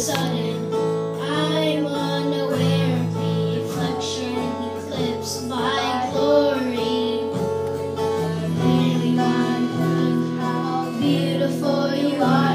sudden, I'm unaware the reflection eclipsed my glory. Really how beautiful you are.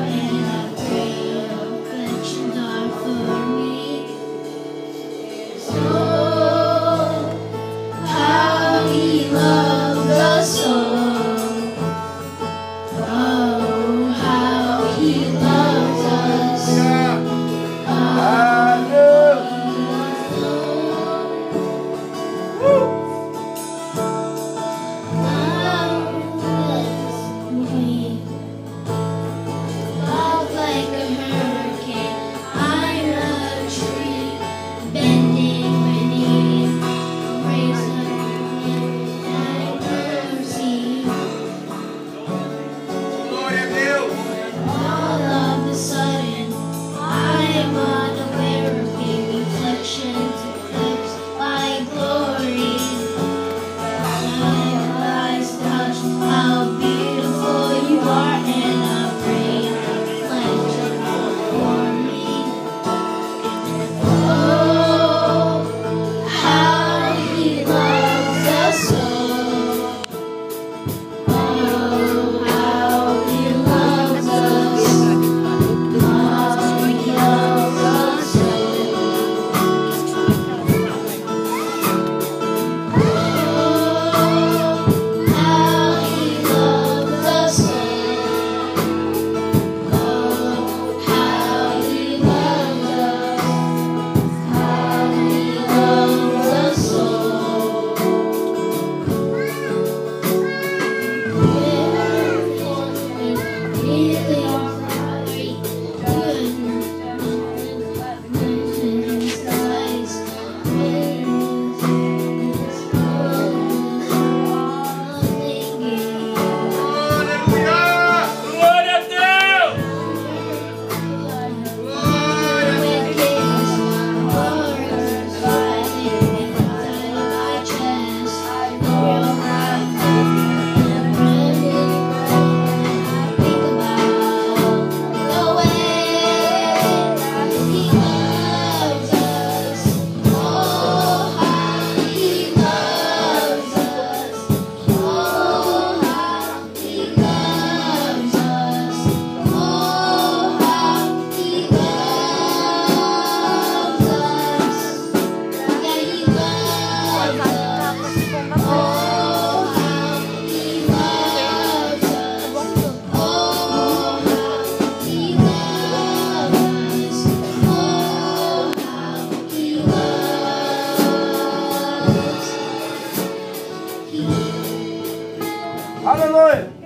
Halleluja!